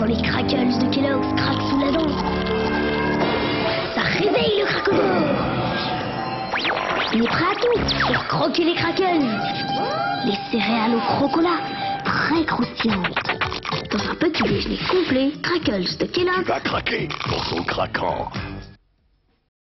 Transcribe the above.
Quand les crackles de Kellogg's craquent sous la dent, ça réveille le cracodore. Il est prêt à tout pour croquer les crackles. Les céréales au crocolat, très croustillantes. Dans un petit déjeuner complet, crackles de Tu Kellogg's vas craquer pour son craquant.